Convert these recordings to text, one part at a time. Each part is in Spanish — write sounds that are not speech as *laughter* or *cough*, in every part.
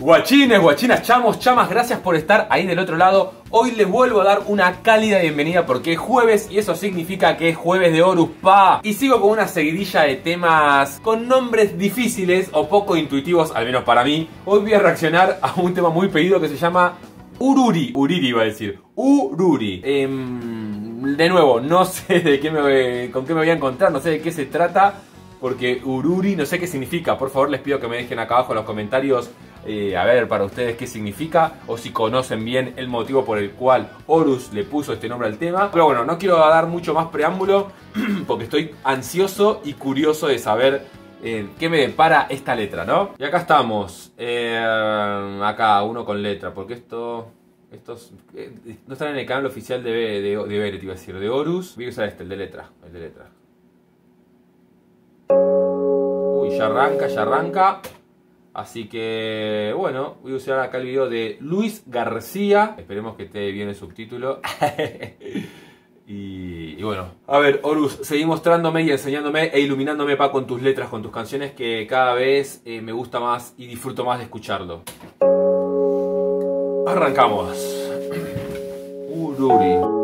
Guachines, guachinas, chamos, chamas, gracias por estar ahí del otro lado. Hoy les vuelvo a dar una cálida bienvenida porque es jueves y eso significa que es jueves de Horus Pa. Y sigo con una seguidilla de temas con nombres difíciles o poco intuitivos, al menos para mí. Hoy voy a reaccionar a un tema muy pedido que se llama Ururi. Uriri iba a decir. Ururi. Em, de nuevo, no *laughs* sé de qué me, con qué me voy a encontrar, no sé de qué se trata. Porque Ururi no sé qué significa. Por favor les pido que me dejen acá abajo en los comentarios eh, a ver para ustedes qué significa o si conocen bien el motivo por el cual Horus le puso este nombre al tema. Pero bueno, no quiero dar mucho más preámbulo *clears throat* porque estoy ansioso y curioso de saber eh, qué me depara esta letra, ¿no? Y acá estamos, eh, acá uno con letra, porque esto... Estos no están en el canal oficial de, de, de iba a decir, de Horus. Voy a usar este, el de letra, el de letra. Uy, ya arranca, ya arranca. Así que, bueno, voy a usar acá el video de Luis García. Esperemos que esté bien el subtítulo. *laughs* y, bueno, a ver, Horus, seguí mostrándome y enseñándome e iluminándome pa, con tus letras, con tus canciones, que cada vez eh, me gusta más y disfruto más de escucharlo. Arrancamos. *clears throat* Ururi.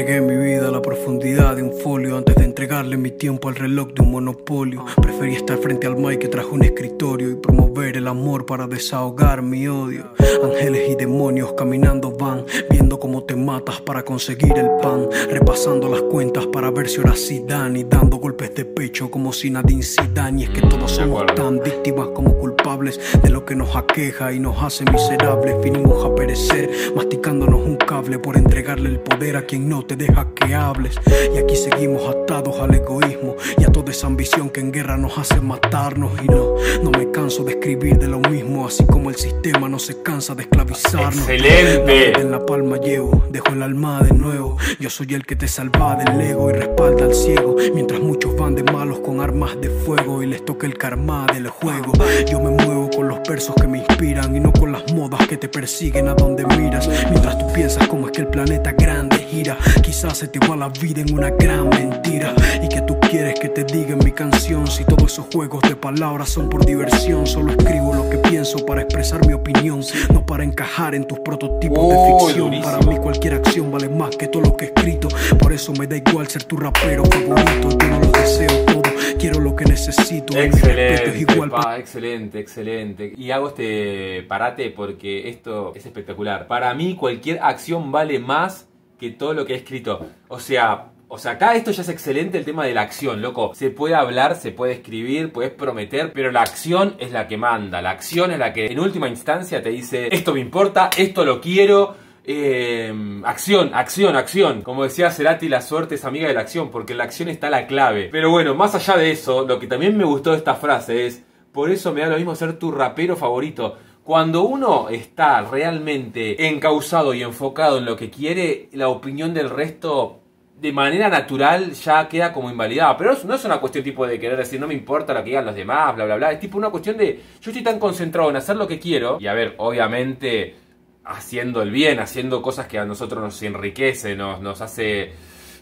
Entregué mi vida a la profundidad de un folio antes de entregarle mi tiempo al reloj de un monopolio. Preferí estar frente al mic que trajo un escritorio y promover el amor para desahogar mi odio. Ángeles y demonios caminando van, viendo cómo te matas para conseguir el pan. Repasando las cuentas para ver si ahora sí dan y dando golpes de pecho como si nadie Zidane. Y es que todos somos tan víctimas como culpables de lo que nos aqueja y nos hace miserables. Finimos a perecer, masticándonos un cable por entregarle el poder a quien no te deja que hables. Y aquí seguimos atados al egoísmo y a toda esa ambición que en guerra nos hace matarnos. Y no, no me canso de escribir de lo mismo, así como el sistema no se cansa de esclavizarnos. ¡Excelente! en la palma llevo, dejo el alma de nuevo. Yo soy el que te salva del ego y respalda al ciego. Mientras muchos van de malos con armas de fuego y les toca el karma del juego. Yo me muevo con los versos que me inspiran y no con las modas que te persiguen a donde miras. Mientras tú piensas cómo es que el planeta grande gira Quizás se te va la vida en una gran mentira. Y que tú quieres que te diga en mi canción. Si todos esos juegos de palabras son por diversión, solo escribo lo que pienso para expresar mi opinión. No para encajar en tus prototipos de ficción. Para mí cualquier acción vale más que todo lo que he escrito. Por eso me da igual ser tu rapero favorito. Yo no lo deseo todo, quiero lo que necesito. Excelente, igual excelente, excelente. Y hago este parate porque esto es espectacular. Para mí cualquier acción vale más que todo lo que he escrito. O sea, o sea, acá esto ya es excelente el tema de la acción, loco. Se puede hablar, se puede escribir, puedes prometer, pero la acción es la que manda. La acción es la que en última instancia te dice, esto me importa, esto lo quiero. Eh, acción, acción, acción. Como decía Cerati, la suerte es amiga de la acción, porque la acción está la clave. Pero bueno, más allá de eso, lo que también me gustó de esta frase es, por eso me da lo mismo ser tu rapero favorito. Cuando uno está realmente encausado y enfocado en lo que quiere, la opinión del resto de manera natural ya queda como invalidada. Pero no es una cuestión tipo de querer decir no me importa lo que digan los demás, bla, bla, bla. Es tipo una cuestión de yo estoy tan concentrado en hacer lo que quiero y a ver, obviamente haciendo el bien, haciendo cosas que a nosotros nos enriquece, nos, nos hace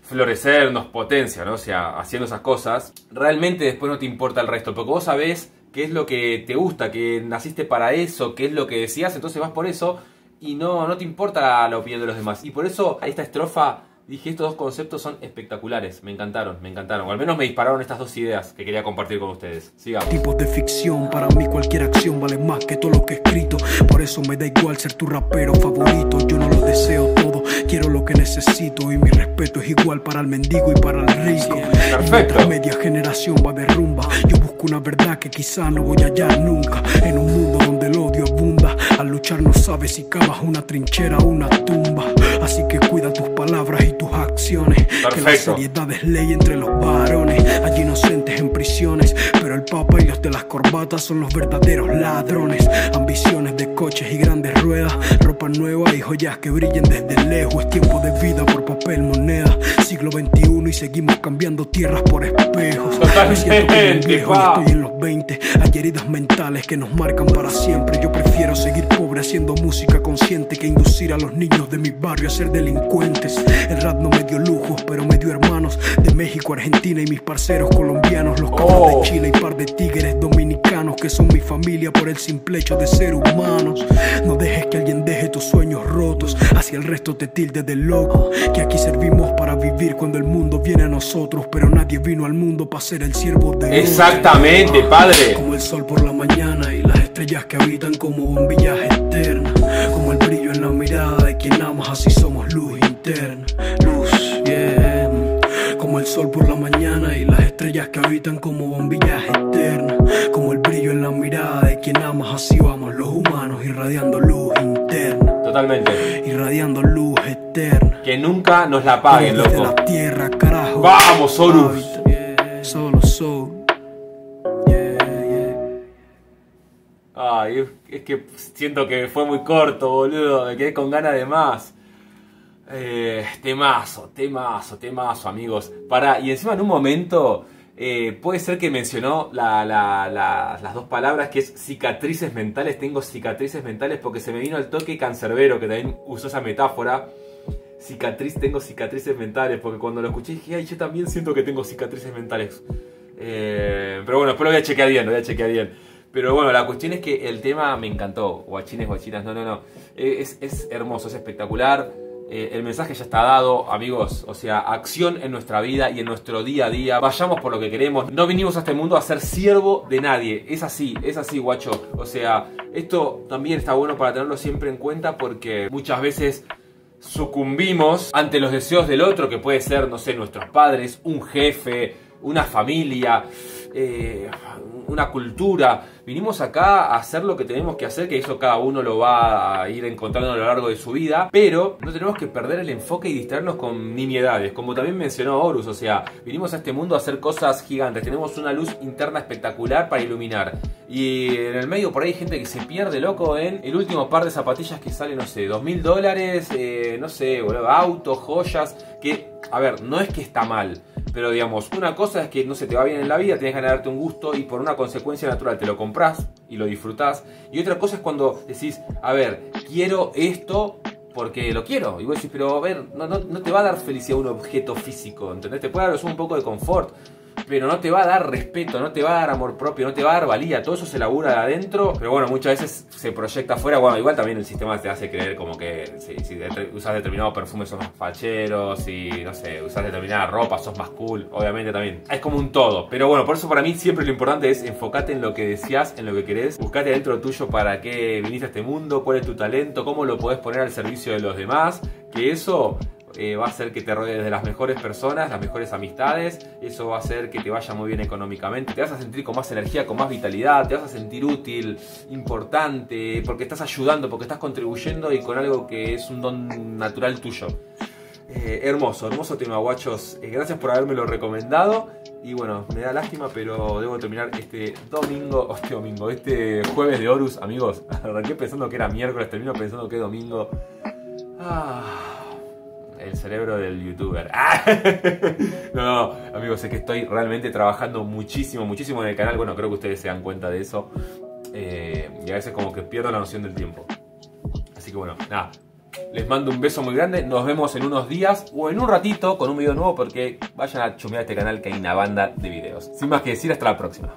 florecer, nos potencia, ¿no? O sea, haciendo esas cosas, realmente después no te importa el resto, porque vos sabés qué es lo que te gusta, que naciste para eso, qué es lo que decías, entonces vas por eso y no, no te importa la opinión de los demás. Y por eso esta estrofa dije, estos dos conceptos son espectaculares, me encantaron, me encantaron. O al menos me dispararon estas dos ideas que quería compartir con ustedes. Sigamos. Tipos de ficción, para mí cualquier acción vale más que todo lo que he escrito. Por eso me da igual ser tu rapero favorito, yo no lo deseo todo, quiero lo que necesito y mi respeto es igual para el mendigo y para el rico. Perfecto. media generación va de rumba, yo busco una verdad que quizá no voy a hallar nunca. En un mundo donde el odio abunda, al luchar no sabes si cavas una trinchera o una tumba. Así que cuida tus palabras y tus acciones. Que la seriedad es ley entre los varones. Hay inocentes en prisiones, pero el papa y los de las corbatas son los verdaderos ladrones. Ambiciones de coches y grandes ruedas, ropa nueva y joyas que brillen desde lejos. Es tiempo de vida por papel, moneda. Siglo XXI y seguimos cambiando tierras por espejos. Me siento un viejo y estoy en los 20. Hay heridas mentales que nos marcan para siempre. Yo haciendo música consciente que inducir a los niños de mi barrio a ser delincuentes. El rap no me dio lujos, pero me dio hermanos de México, Argentina y mis parceros colombianos, los cabros Oh. de Chile y par de tigres dominicanos que son mi familia por el simple hecho de ser humanos. No dejes que alguien deje tus sueños rotos, hacia el resto te tilde de loco. Que aquí servimos para vivir cuando el mundo viene a nosotros, pero nadie vino al mundo para ser el siervo de otro. Exactamente, padre. Como el sol por la mañana y las estrellas que habitan como bombillas eternas. Como el brillo en la mirada de quien amas, así somos luz interna. Luz, yeah. Sol por la mañana y las estrellas que habitan como bombillas eternas. Como el brillo en la mirada de quien amas, así vamos los humanos irradiando luz interna. Totalmente. Irradiando luz eterna. Que nunca nos la paguen, loco. la tierra, carajo. Vamos, Horus. Yeah. Solo soul. Ay, es- es que siento que fue muy corto, boludo. Me quedé con ganas de más. Eh, temazo, temazo, temazo, amigos. Para, y encima en un momento, eh, puede ser que mencionó la- la- la- las dos palabras que es cicatrices mentales. Tengo cicatrices mentales porque se me vino al toque cancerbero, que también usó esa metáfora. Cicatriz, tengo cicatrices mentales, porque cuando lo escuché dije, ay, yo también siento que tengo cicatrices mentales. Eh, pero bueno, después lo voy a chequear bien, voy a chequear bien. Pero bueno, la cuestión es que el tema me encantó. Guachines, guachinas, no, no, no. Eh, Es, es hermoso, es espectacular. Eh, el mensaje ya está dado, amigos. O sea, acción en nuestra vida y en nuestro día a día. Vayamos por lo que queremos. No vinimos a este mundo a ser siervo de nadie. Es así, es así, guacho. O sea, esto también está bueno para tenerlo siempre en cuenta porque muchas veces sucumbimos ante los deseos del otro, que puede ser, no sé, nuestros padres, un jefe, una familia, eh, una cultura. Vinimos acá a hacer lo que tenemos que hacer, que eso cada uno lo va a ir encontrando a lo largo de su vida, pero no tenemos que perder el enfoque y distraernos con nimiedades, como también mencionó Horus, o sea, vinimos a este mundo a hacer cosas gigantes, tenemos una luz interna espectacular para iluminar. Y en el medio por ahí hay gente que se pierde loco en el último par de zapatillas que sale, no sé, dos mil dólares, eh, no sé, boludo, autos, joyas, que, a ver, no es que está mal, pero digamos, una cosa es que no se te va bien en la vida, tienes que darte un gusto y por una consecuencia natural te lo compras y lo disfrutás. Y otra cosa es cuando decís, a ver, quiero esto porque lo quiero. Y vos decís, pero a ver, no, no, no te va a dar felicidad un objeto físico, ¿entendés? Te puede dar un poco de confort, pero no te va a dar respeto, no te va a dar amor propio, no te va a dar valía. Todo eso se labura de adentro, pero bueno, muchas veces se proyecta afuera. Bueno, igual también el sistema te hace creer como que si, usas determinado perfume sos más fachero, si, no sé, usas determinada ropa sos más cool, obviamente también. Es como un todo. Pero bueno, por eso para mí siempre lo importante es enfocarte en lo que deseas, en lo que querés, buscate dentro tuyo para qué viniste a este mundo, cuál es tu talento, cómo lo podés poner al servicio de los demás, que eso eh, va a hacer que te rodees de las mejores personas, las mejores amistades, eso va a hacer que te vaya muy bien económicamente, te vas a sentir con más energía, con más vitalidad, te vas a sentir útil, importante, porque estás ayudando, porque estás contribuyendo y con algo que es un don natural tuyo. Eh, hermoso, hermoso tema, guachos. Eh, gracias por habérmelo recomendado. Y bueno, me da lástima, pero debo terminar este domingo, *laughs* este domingo, este jueves de Horus, amigos. *laughs* Arranqué pensando que era miércoles, termino pensando que es domingo. Ah, el cerebro del youtuber. *laughs* Ah. No, no, amigos, es que estoy realmente trabajando muchísimo, muchísimo en el canal. Bueno, creo que ustedes se dan cuenta de eso. Eh, y a veces como que pierdo la noción del tiempo. Así que bueno, nada. Les mando un beso muy grande. Nos vemos en unos días o en un ratito con un video nuevo porque vayan a chumear este canal que hay una banda de videos. Sin más que decir, hasta la próxima.